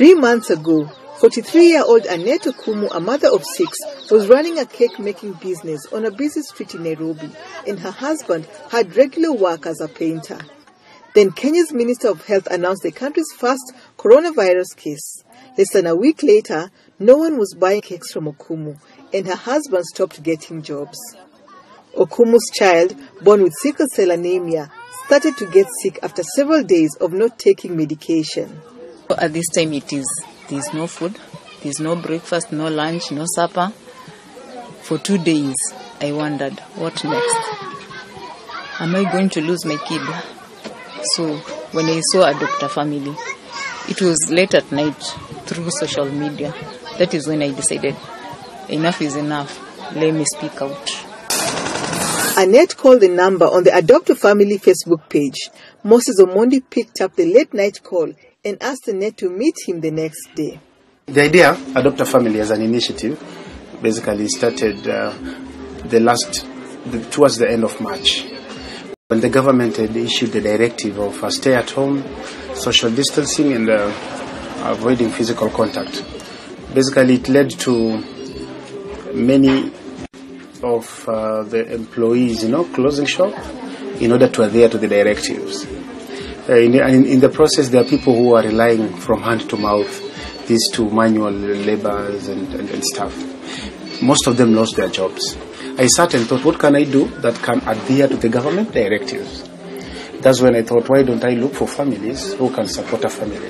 Three months ago, 43-year-old Annette Okumu, a mother of six, was running a cake-making business on a busy street in Nairobi, and her husband had regular work as a painter. Then Kenya's Minister of Health announced the country's first coronavirus case. Less than a week later, no one was buying cakes from Okumu, and her husband stopped getting jobs. Okumu's child, born with sickle cell anemia, started to get sick after several days of not taking medication. At this time, it is there's no food, there's no breakfast, no lunch, no supper. For two days, I wondered what next. Am I going to lose my kid? So when I saw Adopt a Family, it was late at night through social media. That is when I decided enough is enough. Let me speak out. Annette called the number on the Adopt a Family Facebook page. Moses Omondi picked up the late night call and asked Annette to meet him the next day. The idea, Adopt a Family as an initiative, basically started uh, the last, the, towards the end of March. When the government had issued the directive of uh, stay at home, social distancing, and uh, avoiding physical contact. Basically, it led to many of uh, the employees, you know, closing shop in order to adhere to the directives. Uh, in, in, in, the process, there are people who are relying from hand to mouth, these to manual laborers and, and, and stuff. Most of them lost their jobs. I sat and thought, what can I do that can adhere to the government directives? That's when I thought, why don't I look for families who can support a family?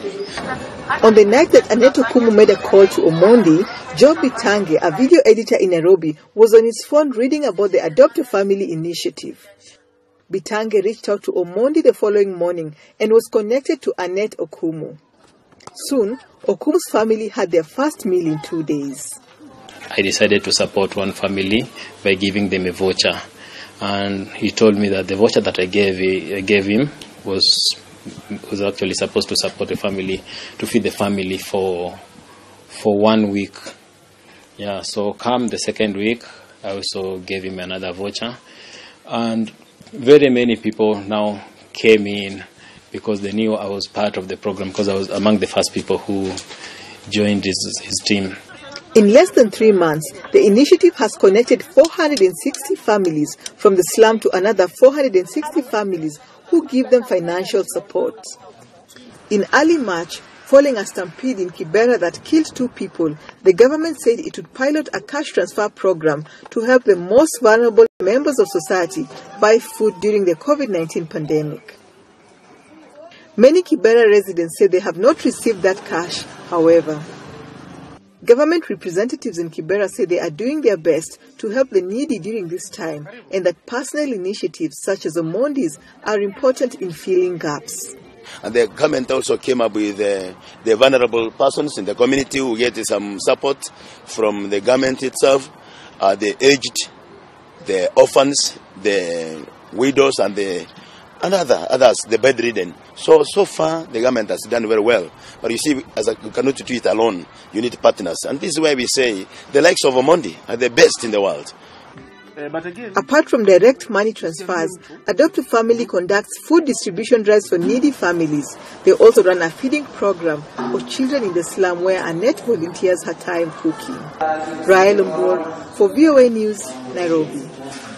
On the night that Annette Okumu made a call to Omondi, Joe Bitange, a video editor in Nairobi, was on his phone reading about the Adopt a Family initiative. Bitange reached out to Omondi the following morning and was connected to Annette Okumu. Soon, Okumu's family had their first meal in two days. I decided to support one family by giving them a voucher. And he told me that the voucher that I gave, I gave him was was actually supposed to support the family to feed the family for for one week. Yeah, so come the second week, I also gave him another voucher, and very many people now came in because they knew I was part of the program because I was among the first people who joined his, his team. In less than three months, the initiative has connected 460 families from the slum to another 460 families who give them financial support. In early March, following a stampede in Kibera that killed two people, the government said it would pilot a cash transfer program to help the most vulnerable members of society buy food during the COVID-19 pandemic. Many Kibera residents say they have not received that cash, however. Government representatives in Kibera say they are doing their best to help the needy during this time and that personal initiatives such as Omondi's are important in filling gaps. And the government also came up with uh, the vulnerable persons in the community who get some support from the government itself, uh, the aged, the orphans, the widows, and the and other, others, the bedridden. So, so far, the government has done very well. But you see, as a, you cannot do it alone. You need partners. And this is why we say the likes of Omondi are the best in the world. Uh, Apart from direct money transfers, Adopt a Family conducts food distribution drives for needy families. They also run a feeding program for children in the slum where Annette volunteers her time cooking. Rael Ombuor for VOA News, Nairobi.